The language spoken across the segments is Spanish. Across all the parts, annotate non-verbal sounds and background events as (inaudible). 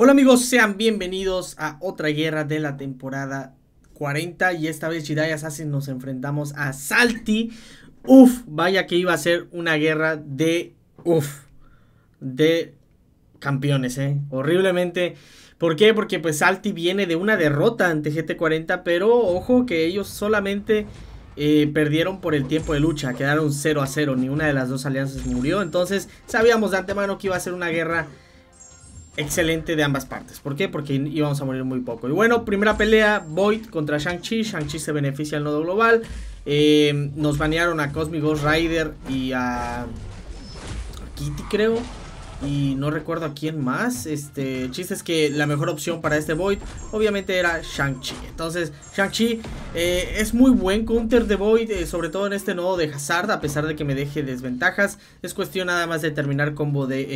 Hola amigos, sean bienvenidos a otra guerra de la temporada 40 y esta vez Jidai Assassin nos enfrentamos a Salty. Uf, vaya que iba a ser una guerra de uf, de campeones, eh, horriblemente. ¿Por qué? Porque pues Salty viene de una derrota ante GT40, pero ojo que ellos solamente eh, perdieron por el tiempo de lucha, quedaron 0 a 0, ni una de las dos alianzas murió, entonces sabíamos de antemano que iba a ser una guerra excelente de ambas partes. ¿Por qué? Porque íbamos a morir muy poco. Y bueno, primera pelea, Void contra Shang-Chi. Shang-Chi se beneficia al nodo global. Eh, nos banearon a Cosmic Ghost Rider y a Kitty, creo y no recuerdo a quién más. Este, el chiste es que la mejor opción para este Void obviamente era Shang-Chi. Entonces, Shang-Chi eh, es muy buen counter de Void, eh, sobre todo en este nodo de Hazard, a pesar de que me deje desventajas. Es cuestión nada más de terminar combo de,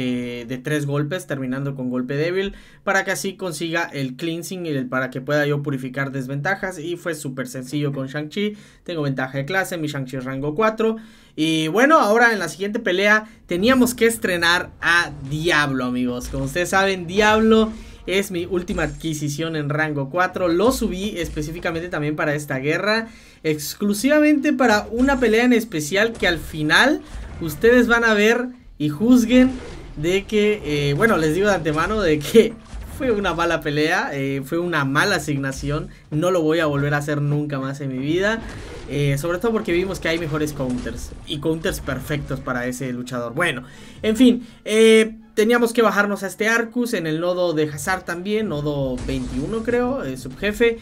eh, de tres golpes, terminando con golpe débil, para que así consiga el cleansing y para que pueda yo purificar desventajas. Y fue súper sencillo con Shang-Chi. Tengo ventaja de clase, mi Shang-Chi rango 4. Y bueno, ahora en la siguiente pelea teníamos que estrenar a Diablo, amigos. Como ustedes saben, Diablo es mi última adquisición en rango 4. Lo subí específicamente también para esta guerra. Exclusivamente para una pelea en especial que al final ustedes van a ver y juzguen de que, eh, bueno, les digo de antemano de que fue una mala pelea, eh, fue una mala asignación, no lo voy a volver a hacer nunca más en mi vida. Eh, sobre todo porque vimos que hay mejores counters y counters perfectos para ese luchador. Bueno, en fin, eh, teníamos que bajarnos a este Arcus en el nodo de Hazard también, nodo 21 creo, subjefe.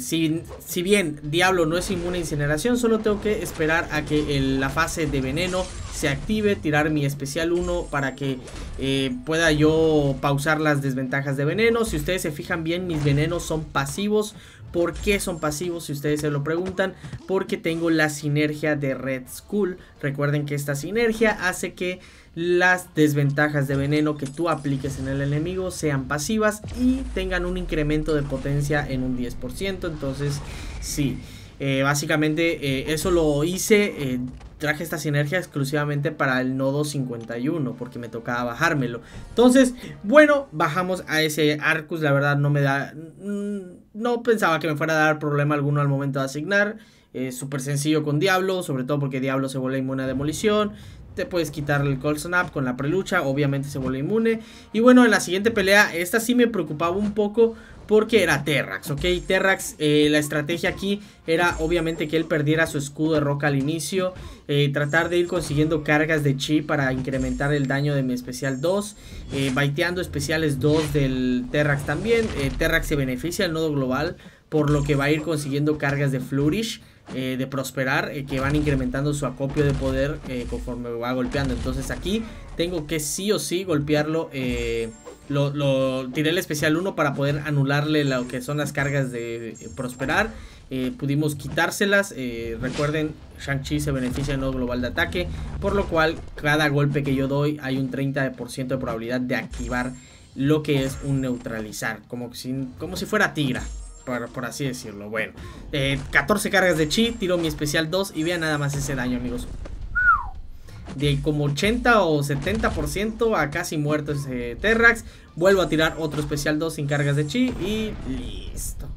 Si, si, bien Diablo no es inmune a incineración, solo tengo que esperar a que la fase de veneno se active, tirar mi especial 1 para que eh, pueda yo pausar las desventajas de veneno. Si ustedes se fijan bien, mis venenos son pasivos. ¿Por qué son pasivos? Si ustedes se lo preguntan, porque tengo la sinergia de Red Skull. Recuerden que esta sinergia hace que las desventajas de veneno que tú apliques en el enemigo sean pasivas y tengan un incremento de potencia en un 10%. Entonces, sí. Eh, básicamente eh, eso lo hice, eh, traje esta sinergia exclusivamente para el nodo 51 porque me tocaba bajármelo. Entonces, bueno, bajamos a ese Arcus, la verdad no me da, mm, no pensaba que me fuera a dar problema alguno al momento de asignar. Súper sencillo con Diablo, sobre todo porque Diablo se vuelve inmune a demolición. Te puedes quitarle el Cold Snap con la prelucha, obviamente se vuelve inmune. Y bueno, en la siguiente pelea, esta sí me preocupaba un poco porque era Terrax, ¿ok? Terrax, eh, la estrategia aquí era obviamente que él perdiera su escudo de roca al inicio, eh, tratar de ir consiguiendo cargas de chi para incrementar el daño de mi especial 2, eh, baiteando especiales 2 del Terrax también, Terrax se beneficia del nodo global, por lo que va a ir consiguiendo cargas de Flourish, de prosperar, que van incrementando su acopio de poder conforme va golpeando, entonces aquí tengo que sí o sí golpearlo lo, tiré el especial 1 para poder anularle lo que son las cargas de prosperar. Eh, pudimos quitárselas. Eh, recuerden, Shang-Chi se beneficia en nodo global de ataque. Por lo cual, cada golpe que yo doy hay un 30% de probabilidad de activar lo que es un neutralizar. Como si fuera Tigra. Por, así decirlo. Bueno, 14 eh, cargas de Chi. Tiro mi especial 2 y vean nada más ese daño, amigos de como 80 o 70% a casi muerto ese Terrax. Vuelvo a tirar otro especial 2 sin cargas de chi y listo.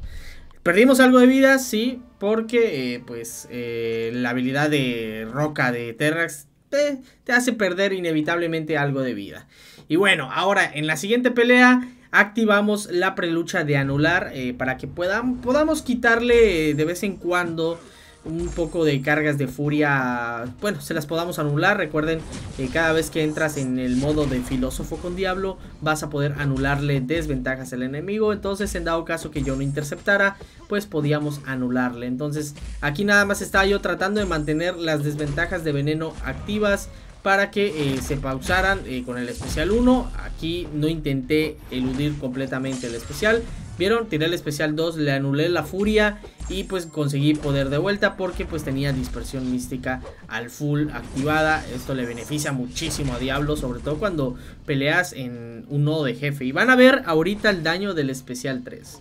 Perdimos algo de vida, sí, porque eh, pues eh, la habilidad de roca de Terrax te, hace perder inevitablemente algo de vida. Y bueno, ahora en la siguiente pelea activamos la prelucha de anular eh, para que podamos quitarle de vez en cuando un poco de cargas de furia, bueno, se las podamos anular. Recuerden que cada vez que entras en el modo de filósofo con diablo, vas a poder anularle desventajas al enemigo. Entonces, en dado caso que yo no interceptara, pues podíamos anularle. Entonces, aquí nada más estaba yo tratando de mantener las desventajas de veneno activas para que eh, se pausaran eh, con el especial 1. Aquí no intenté eludir completamente el especial. Vieron, tiré el especial 2, le anulé la furia y pues conseguí poder de vuelta porque pues tenía dispersión mística al full activada. Esto le beneficia muchísimo a Diablo, sobre todo cuando peleas en un nodo de jefe. Y van a ver ahorita el daño del especial 3.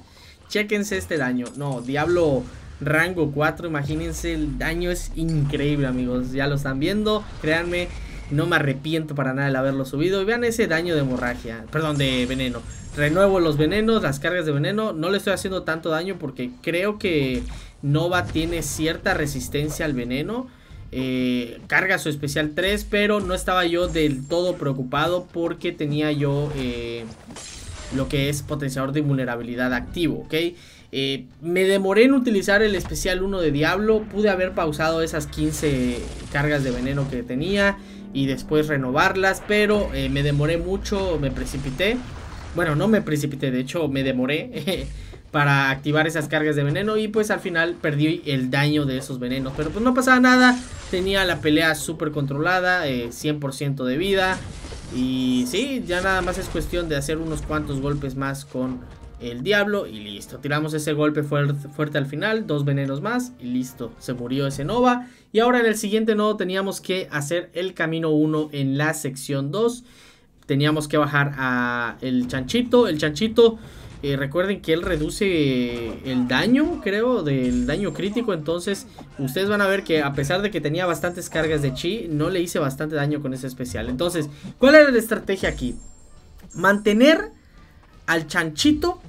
Chequense este daño. No, Diablo rango 4, imagínense, el daño es increíble amigos. Ya lo están viendo, créanme. No me arrepiento para nada de haberlo subido. Y vean ese daño de hemorragia. Perdón, de veneno. Renuevo los venenos, las cargas de veneno. No le estoy haciendo tanto daño porque creo que Nova tiene cierta resistencia al veneno. Eh, carga su especial 3, pero no estaba yo del todo preocupado porque tenía yo eh, lo que es potenciador de vulnerabilidad activo, ¿ok? Eh, me demoré en utilizar el especial 1 de Diablo, pude haber pausado esas 15 cargas de veneno que tenía y después renovarlas, pero me demoré mucho, me precipité. Bueno, no me precipité, de hecho me demoré (laughs) para activar esas cargas de veneno y pues al final perdí el daño de esos venenos. Pero pues no pasaba nada, tenía la pelea súper controlada, 100% eh, de vida. Y sí, ya nada más es cuestión de hacer unos cuantos golpes más con el diablo y listo. Tiramos ese golpe fuerte, al final, dos venenos más y listo. Se murió ese Nova. Y ahora en el siguiente nodo teníamos que hacer el camino 1 en la sección 2 teníamos que bajar a el chanchito. El chanchito, eh, recuerden que él reduce el daño, creo, del daño crítico. Entonces, ustedes van a ver que a pesar de que tenía bastantes cargas de chi, no le hice bastante daño con ese especial. Entonces, ¿cuál era la estrategia aquí? Mantener al chanchito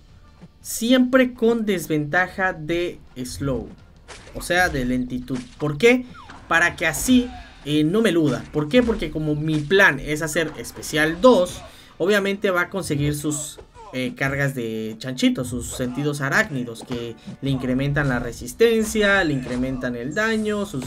siempre con desventaja de slow. O sea, de lentitud. ¿Por qué? Para que así eh, no me eluda. ¿Por qué? Porque como mi plan es hacer especial 2, obviamente va a conseguir sus eh, cargas de chanchito, sus sentidos arácnidos, que le incrementan la resistencia, le incrementan el daño, sus,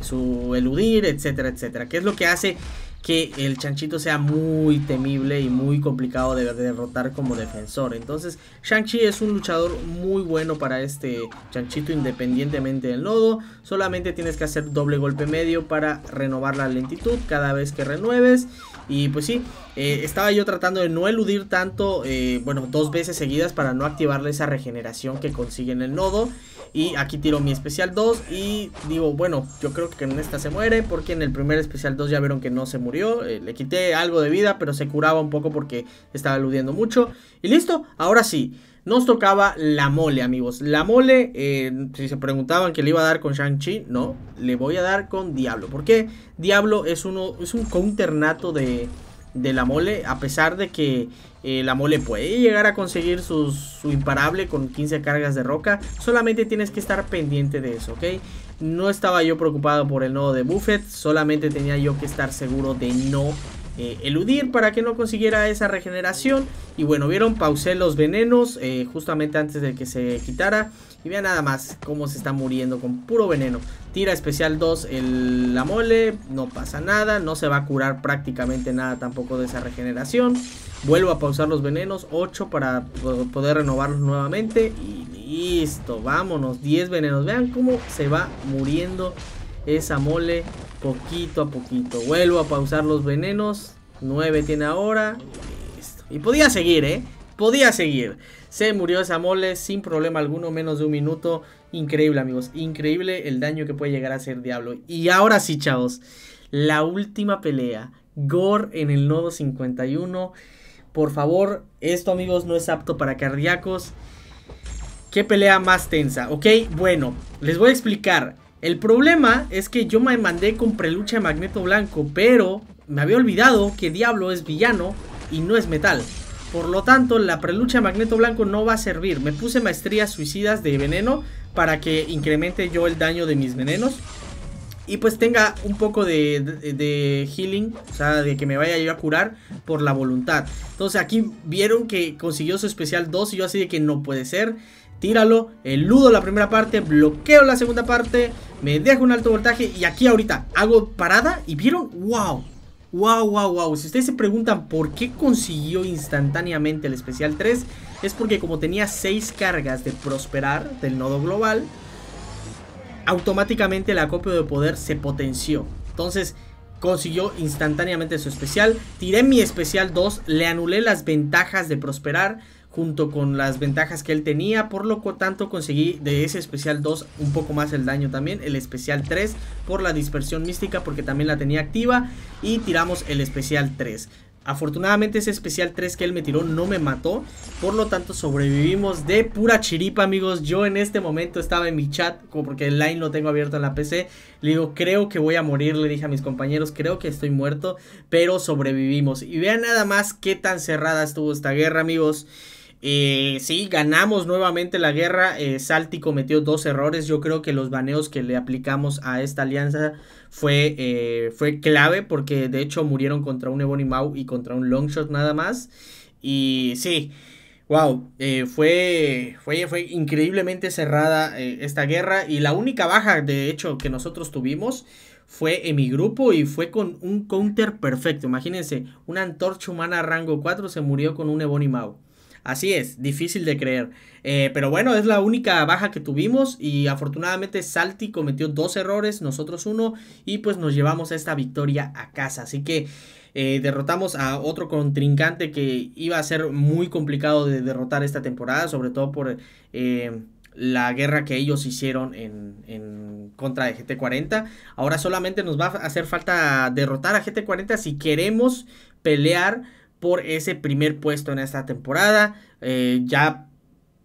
su eludir, etcétera, etcétera. ¿Qué es lo que hace que el chanchito sea muy temible y muy complicado de derrotar como defensor. Entonces, Shang-Chi es un luchador muy bueno para este chanchito independientemente del nodo. Solamente tienes que hacer doble golpe medio para renovar la lentitud cada vez que renueves. Y pues sí, eh, estaba yo tratando de no eludir tanto, eh, bueno, dos veces seguidas para no activarle esa regeneración que consigue en el nodo. Y aquí tiro mi especial 2 y digo, bueno, yo creo que en esta se muere porque en el primer especial 2 ya vieron que no se murió. Eh, le quité algo de vida, pero se curaba un poco porque estaba eludiendo mucho. Y listo, ahora sí. Nos tocaba la mole, amigos. La mole, eh, si se preguntaban que le iba a dar con Shang-Chi, no, le voy a dar con Diablo. Porque Diablo es, uno, es un counternato de, de la mole, a pesar de que eh, la mole puede llegar a conseguir su imparable con 15 cargas de roca, solamente tienes que estar pendiente de eso, ¿ok? No estaba yo preocupado por el nodo de Buffett, solamente tenía yo que estar seguro de no eh, eludir para que no consiguiera esa regeneración. Y bueno, vieron, pausé los venenos eh, justamente antes de que se quitara. Y vean nada más cómo se está muriendo con puro veneno. Tira especial 2 el, la mole, no pasa nada, no se va a curar prácticamente nada tampoco de esa regeneración. Vuelvo a pausar los venenos, 8 para poder renovarlos nuevamente. Y listo, vámonos, 10 venenos. Vean cómo se va muriendo esa mole poquito a poquito. Vuelvo a pausar los venenos. 9 tiene ahora. Listo. Y podía seguir, ¿eh? Podía seguir. Se murió esa mole sin problema alguno, menos de un minuto. Increíble, amigos. Increíble el daño que puede llegar a hacer Diablo. Y ahora sí, chavos. La última pelea. Gore en el nodo 51. Por favor, esto, amigos, no es apto para cardíacos. ¿Qué pelea más tensa? Ok, bueno, les voy a explicar. El problema es que yo me mandé con prelucha de Magneto Blanco, pero me había olvidado que Diablo es villano y no es metal. Por lo tanto, la prelucha de Magneto Blanco no va a servir. Me puse maestrías suicidas de veneno para que incremente yo el daño de mis venenos. Y pues tenga un poco de, de, healing, o sea, de que me vaya yo a curar por la voluntad. Entonces aquí vieron que consiguió su especial 2 y yo así de que no puede ser tíralo, eludo la primera parte, bloqueo la segunda parte, me dejo un alto voltaje y aquí ahorita hago parada y vieron, wow, wow, wow, wow. Si ustedes se preguntan por qué consiguió instantáneamente el especial 3, es porque como tenía 6 cargas de prosperar del nodo global, automáticamente el acopio de poder se potenció. Entonces consiguió instantáneamente su especial. Tiré mi especial 2, le anulé las ventajas de prosperar junto con las ventajas que él tenía, por lo tanto conseguí de ese especial 2 un poco más el daño también, el especial 3 por la dispersión mística porque también la tenía activa y tiramos el especial 3. Afortunadamente ese especial 3 que él me tiró no me mató. Por lo tanto sobrevivimos de pura chiripa amigos. Yo en este momento estaba en mi chat. Porque el line lo tengo abierto en la PC. Le digo creo que voy a morir. Le dije a mis compañeros creo que estoy muerto. Pero sobrevivimos. Y vean nada más qué tan cerrada estuvo esta guerra amigos. Eh, sí, ganamos nuevamente la guerra. Eh, Salty cometió dos errores. Yo creo que los baneos que le aplicamos a esta alianza fue, eh, fue clave porque de hecho murieron contra un Ebony Mau y contra un Longshot nada más. Y sí, wow, eh, fue, fue, fue increíblemente cerrada esta guerra y la única baja de hecho que nosotros tuvimos fue en mi grupo y fue con un counter perfecto. Imagínense, una antorcha humana rango 4 se murió con un Ebony Mau. Así es, difícil de creer. Eh, pero bueno, es la única baja que tuvimos y afortunadamente Salty cometió dos errores, nosotros uno, y pues nos llevamos esta victoria a casa. Así que eh, derrotamos a otro contrincante que iba a ser muy complicado de derrotar esta temporada, sobre todo por eh, la guerra que ellos hicieron en, en, contra de GT40. Ahora solamente nos va a hacer falta derrotar a GT40 si queremos pelear por ese primer puesto en esta temporada. Eh, ya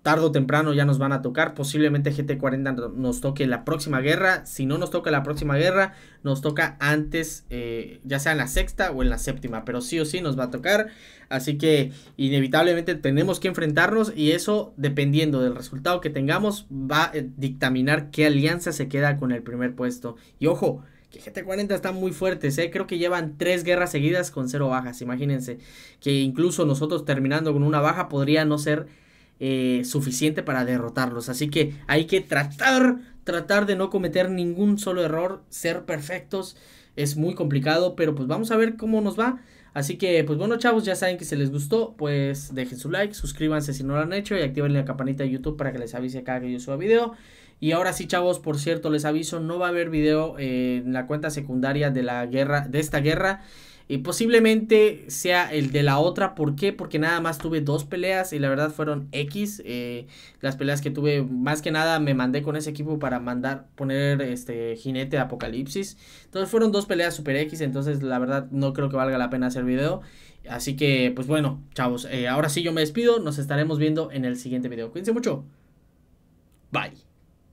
tarde o temprano ya nos van a tocar. Posiblemente GT40 nos toque la próxima guerra. Si no nos toca la próxima guerra, nos toca antes, eh, ya sea en la sexta o en la séptima. Pero sí o sí nos va a tocar. Así que inevitablemente tenemos que enfrentarnos y eso, dependiendo del resultado que tengamos, va a dictaminar qué alianza se queda con el primer puesto. Y ojo, que GT40 están muy fuertes, ¿eh? creo que llevan tres guerras seguidas con cero bajas, imagínense, que incluso nosotros terminando con una baja podría no ser eh, suficiente para derrotarlos, así que hay que tratar, tratar de no cometer ningún solo error, ser perfectos, es muy complicado, pero pues vamos a ver cómo nos va. Así que, pues bueno, chavos, ya saben que si les gustó, pues dejen su like, suscríbanse si no lo han hecho y activen la campanita de YouTube para que les avise cada que yo suba video. Y ahora sí, chavos, por cierto, les aviso, no va a haber video en la cuenta secundaria de la guerra, de esta guerra. Y posiblemente sea el de la otra. ¿Por qué? Porque nada más tuve dos peleas y la verdad fueron X. Eh, las peleas que tuve, más que nada me mandé con ese equipo para mandar, poner este jinete de apocalipsis. Entonces fueron dos peleas super X. Entonces la verdad no creo que valga la pena hacer video. Así que pues bueno, chavos. Eh, ahora sí yo me despido. Nos estaremos viendo en el siguiente video. Cuídense mucho. Bye.